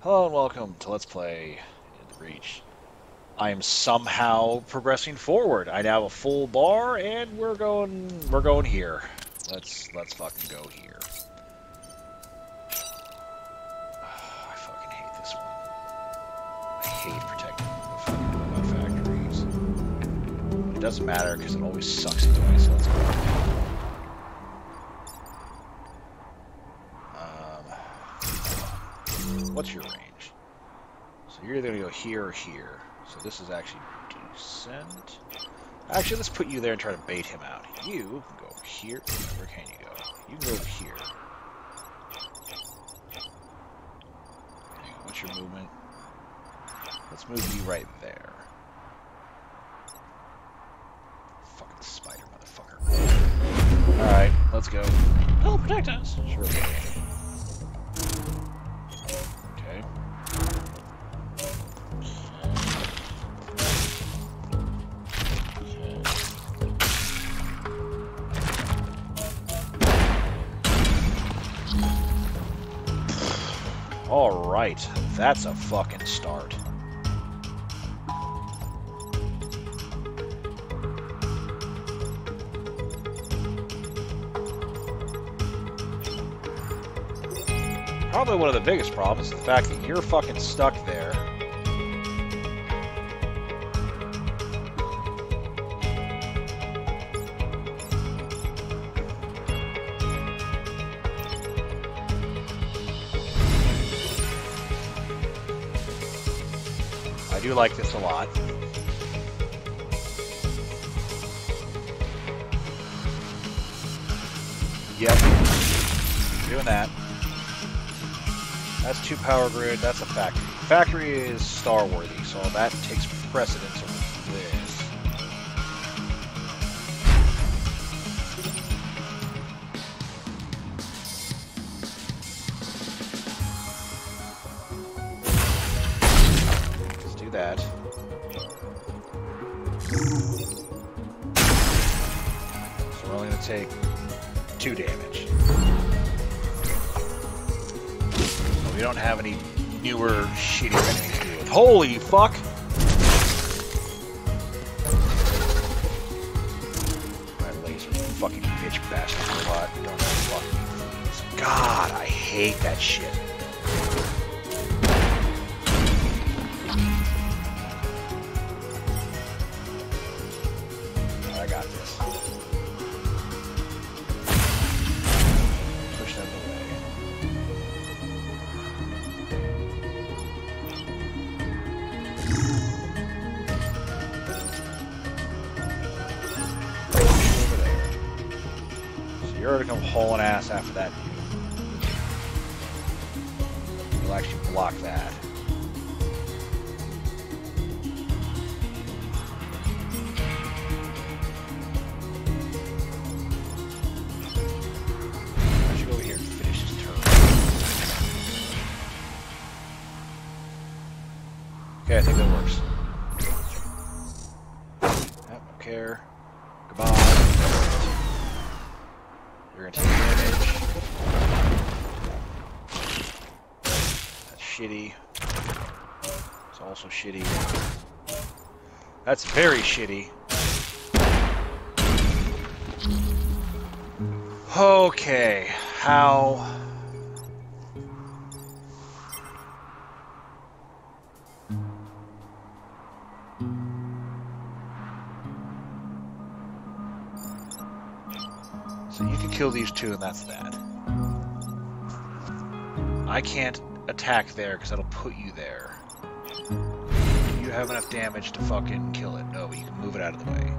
Hello and welcome to Let's Play Into the Breach. I am somehow progressing forward. I now have a full bar, and we're going. We're going here. Let's let's fucking go here. I fucking hate this one. I hate protecting the fucking robot factories. It doesn't matter because it always sucks anyway. So let's go. What's your range? So you're either gonna go here or here. So this is actually decent. Actually, let's put you there and try to bait him out. You can go over here. Where can you go? You can go over here. Hang on, what's your movement? Let's move you right there. Fucking spider motherfucker. Alright, let's go. Help protect us. Sure. Alright, that's a fucking start. Probably one of the biggest problems is the fact that you're fucking stuck there. I do like this a lot. Yep. Doing that. That's two power grid, that's a factory. Factory is star worthy, so that takes precedence we don't have any newer, shittier enemies to deal with. Holy fuck! My laser fucking bitch bastard robot. Don't. God, I hate that shit. That's very shitty. Okay, how... So you can kill these two and that's that. I can't attack there because that'll put you there. You have enough damage to fucking kill it? No, you can move it out of the way.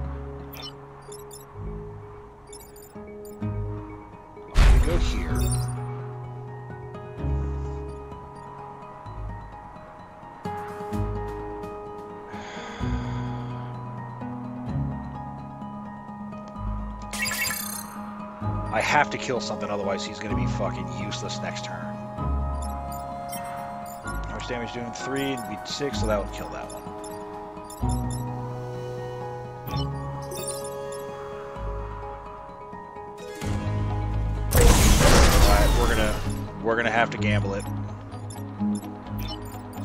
I'm gonna go here. I have to kill something, otherwise he's to be fucking useless next turn. Damage doing? Three and be six, so that would kill that one. Alright, we're gonna we're gonna have to gamble it.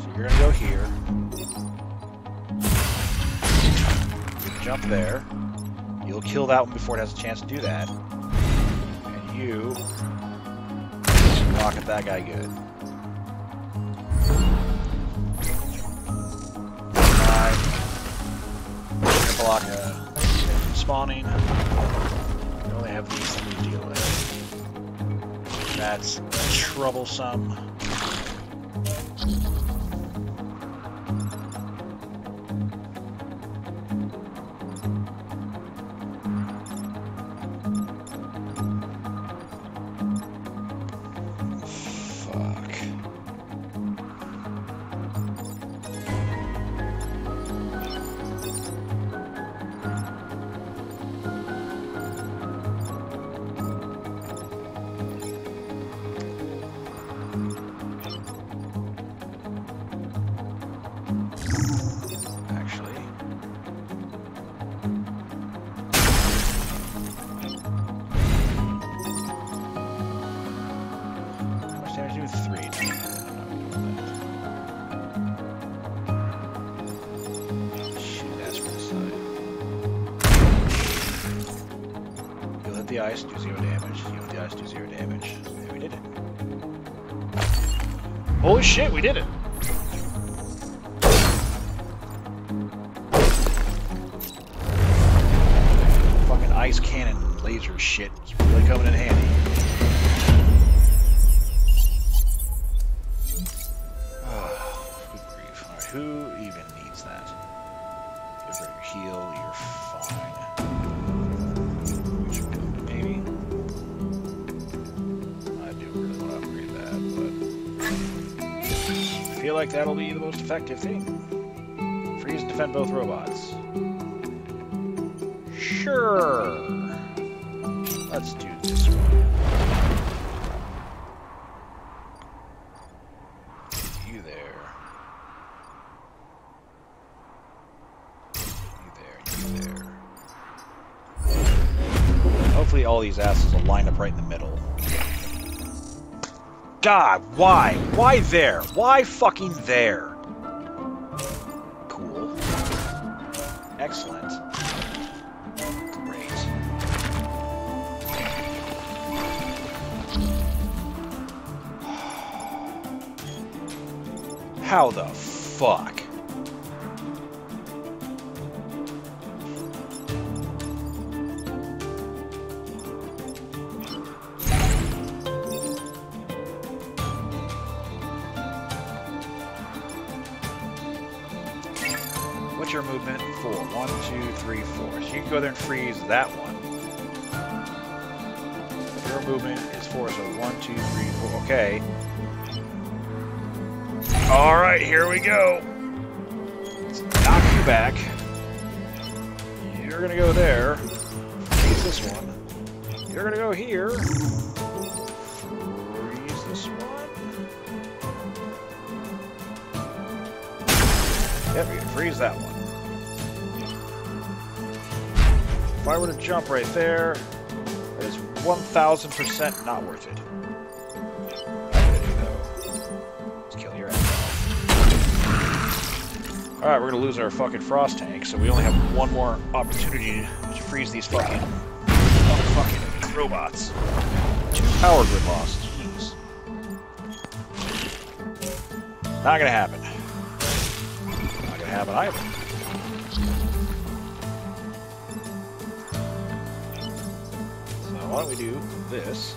So you're gonna go here. Jump there. You'll kill that one before it has a chance to do that. And you rocket that guy good. Block uh, spawning. We only have these to deal with. That's troublesome. Shit, we did it! Fucking ice cannon laser shit is really coming in handy. Ah, Alright, who even like that'll be the most effective thing. Freeze and defend both robots. Sure. Let's do this one. You there. You there, you there. Hopefully all these asses will line up right in the middle. God, why? Why there? Why fucking there? Cool. Excellent. Great. How the fuck? Three, four. So you can go there and freeze that one. Your movement is four, so one, two, three, four. Okay. Alright, here we go. Let's knock you back. You're gonna go there. Freeze this one. You're gonna go here. Freeze this one. Yep, you can freeze that one. If I were to jump right there, that is 1000% not worth it. Alright, we're gonna lose our fucking frost tank, so we only have one more opportunity to freeze these fucking robots. Power grid lost. Jeez. Not gonna happen. Not gonna happen either. Why don't we do this?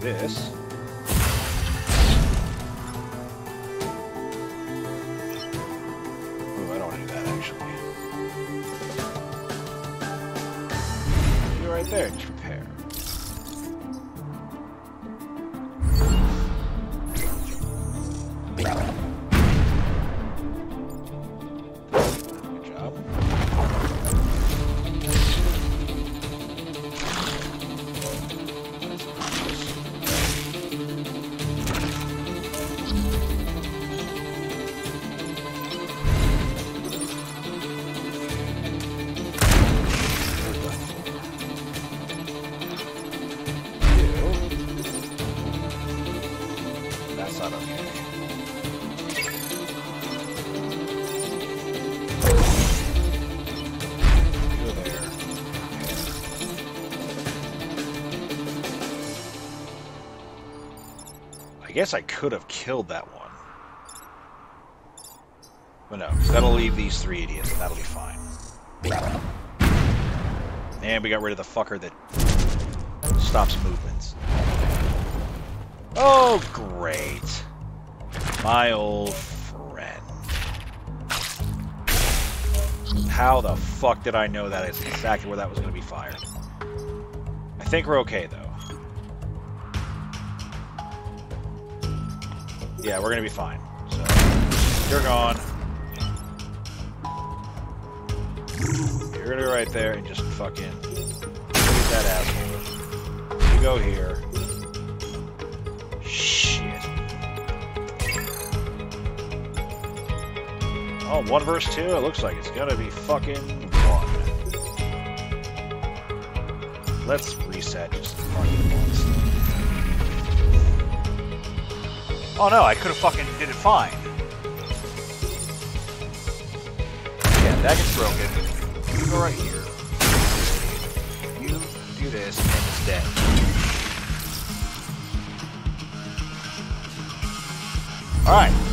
This. Guess I could have killed that one. But no, that'll leave these three idiots, and that'll be fine. And we got rid of the fucker that stops movements. Oh, great. My old friend. How the fuck did I know that is exactly where that was going to be fired? I think we're okay, though. Yeah, we're to be fine. So, you're gone. You're to go right there and just fucking... Shoot that asshole. You go here. Shit. Oh, one verse two? It looks like it's gonna be fucking one. Let's reset just fucking once. Oh no, I could have fucking did it fine. Yeah, that gets broken. You go right here. You do this, and it's dead. Alright.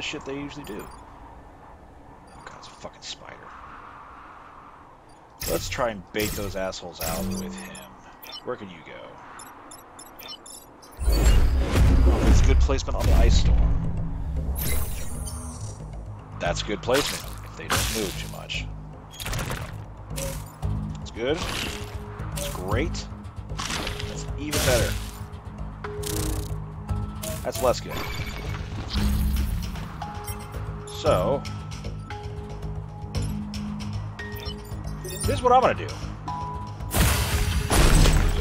The shit they usually do. Oh god, it's a fucking spider. Let's try and bait those assholes out with him. Where can you go? Oh, that's good placement on the Ice Storm. That's good placement if they don't move too much. That's good. That's great. That's even better. That's less good. So, here's what I'm gonna do.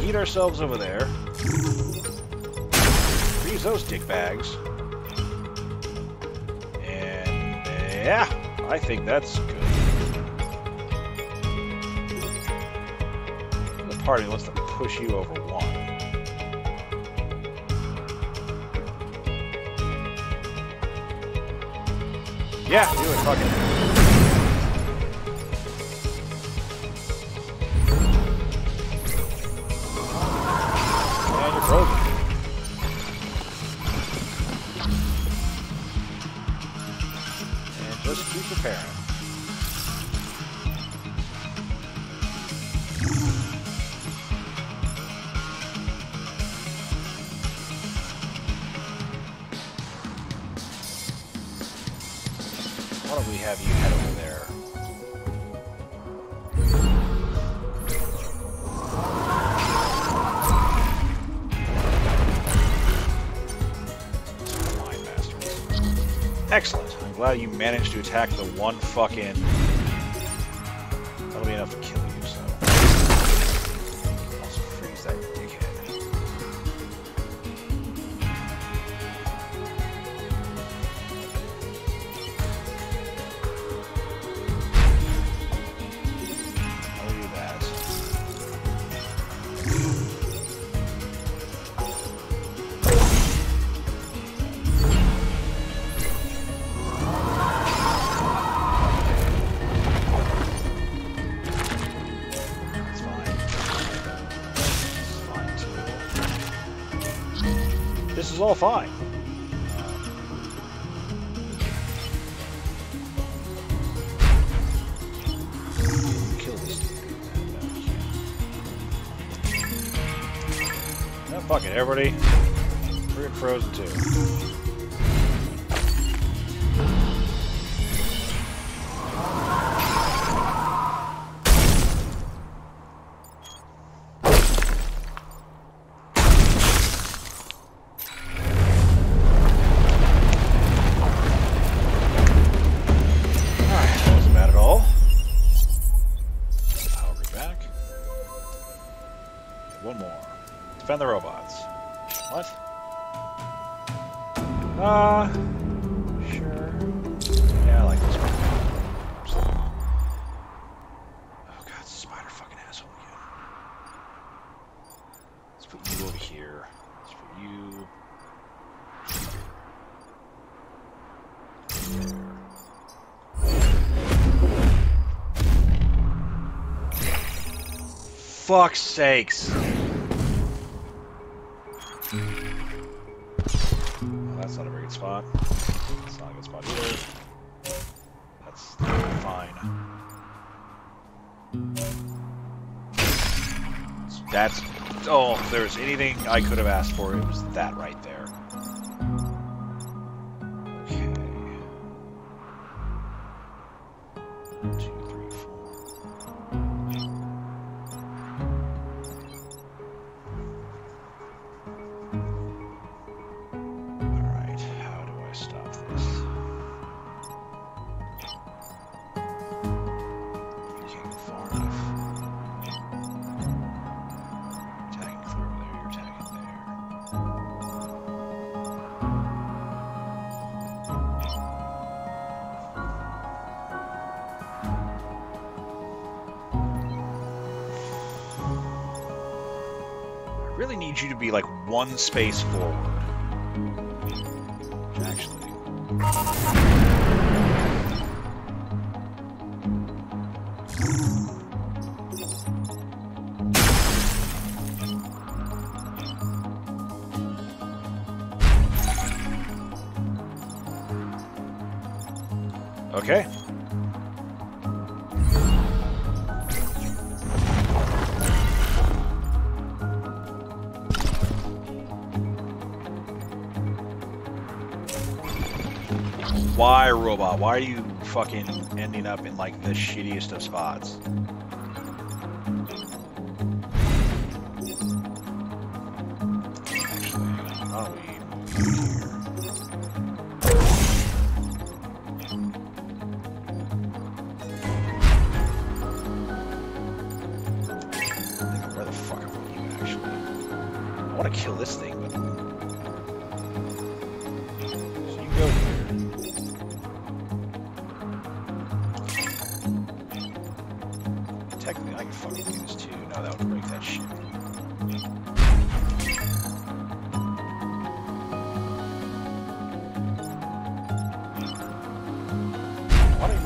Eat ourselves over there. Freeze those dick bags. And yeah, I think that's good. The party wants to push you over one. Yeah, do it, fuck it. To attack the one fucking. That'll be enough to kill all fine. Fuck it, everybody. We're frozen too. Fuck's sakes! Well, that's not a very good spot. That's not a good spot either. That's fine. That's... Oh, if there's anything I could have asked for, it was that right there. Need you to be like one space forward. Actually. Why, robot? Why are you fucking ending up in like the shittiest of spots?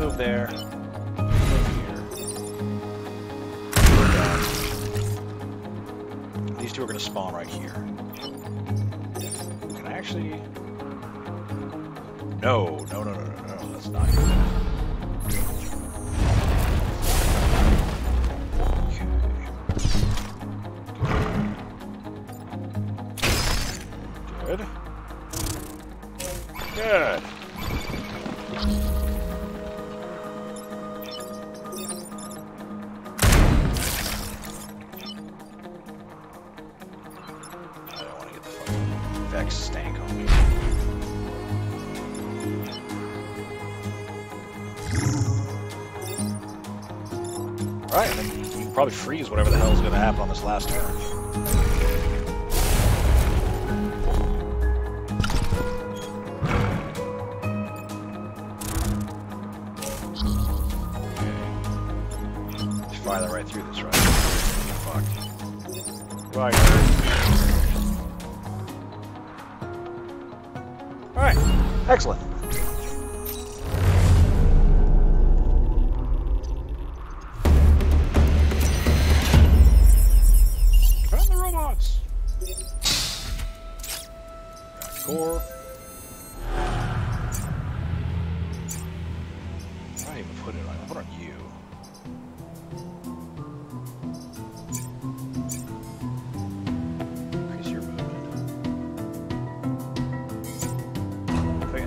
Move there? These two are going to spawn right here. Can I actually... No, no, no, no, no, no, that's not Alright, then you can probably freeze whatever the hell is going to happen on this last turn. Fire right through this, right? Fuck. Right. Alright, excellent.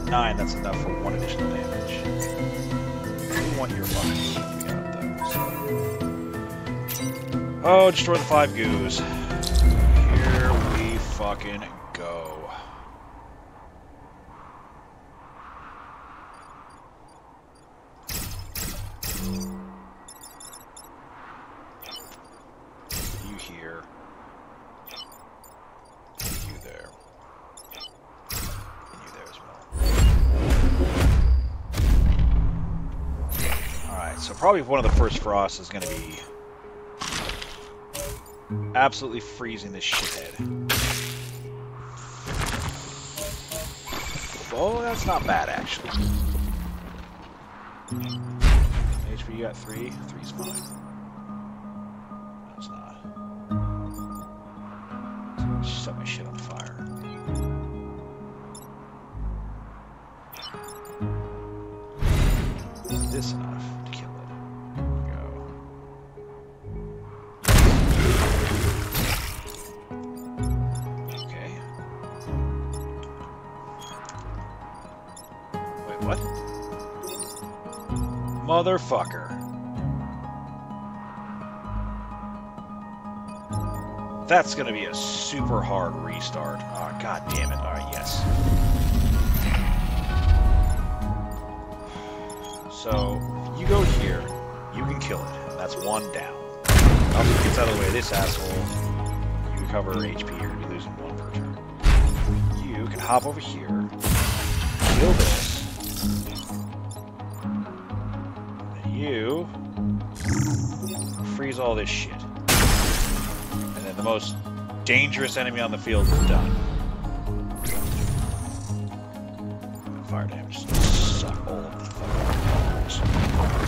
Nine, that's enough for one additional damage. We want your fucking Oh, destroy the five goos. Here we fucking probably one of the first frosts is going to be absolutely freezing this shithead. Oh, that's not bad, actually. HP, you got three. Three's fine. That's not. Shut my shit Motherfucker. That's gonna be a super hard restart. Oh, god damn it. Alright, yes. So, you go here, you can kill it. That's one down. Oh, it gets out of the way this asshole. You recover HP, you're losing one per turn. You can hop over here, kill this. You freeze all this shit. And then the most dangerous enemy on the field is done. Fire damage suck all of the fucking balls.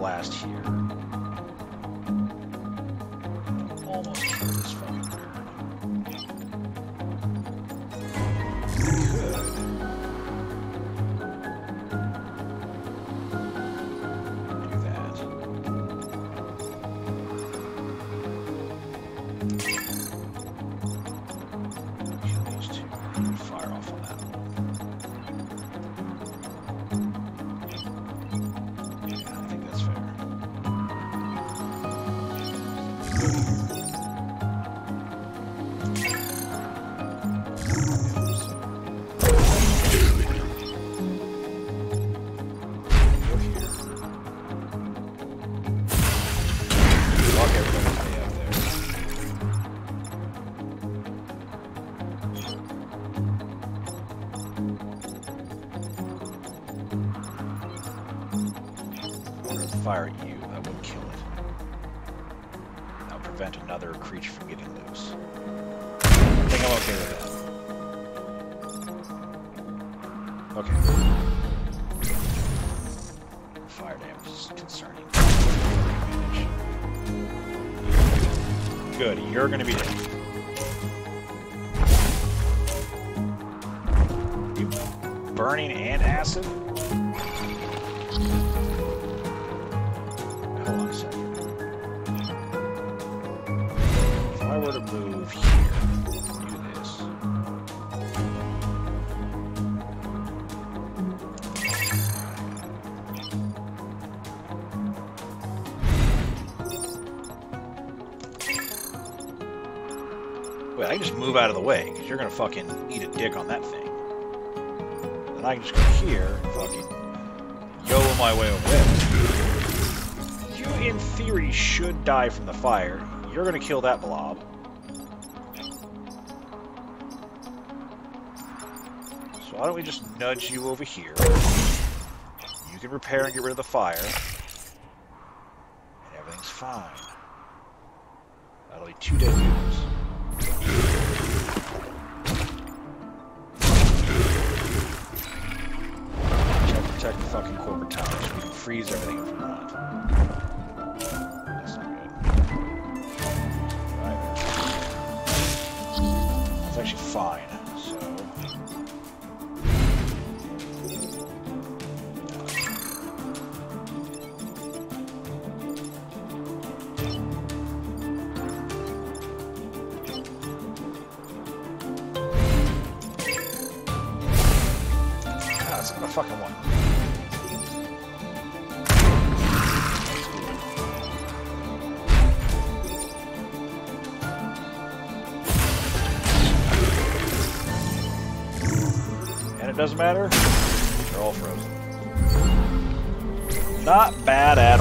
Blast here. Fire at you, that would kill it. That would prevent another creature from getting loose. I think I'm okay with that. Okay. Fire damage is concerning. Good, you're gonna be dead. Burning and acid? Wait, I can just move out of the way, because you're gonna fucking eat a dick on that thing. Then I can just go here and fucking yo my way away. You, in theory, should die from the fire. You're gonna kill that blob. So why don't we just nudge you over here? You can repair and get rid of the fire. And everything's fine. That'll be two dead units. Freeze everything if we want. That's not good. That's actually fine, matter. They're all frozen. Not bad at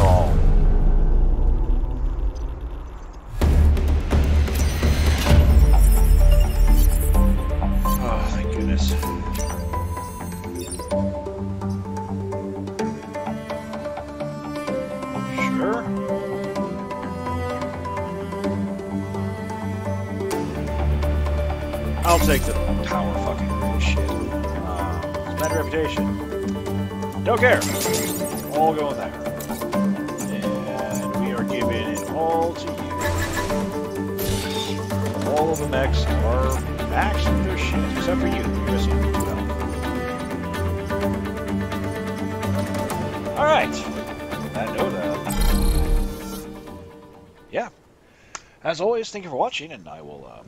Care. All going there. And we are giving it all to you. All of the mechs are actually their shit, except for you. You're missing health. Alright. That note, uh, yeah. As always, thank you for watching, and I will uh,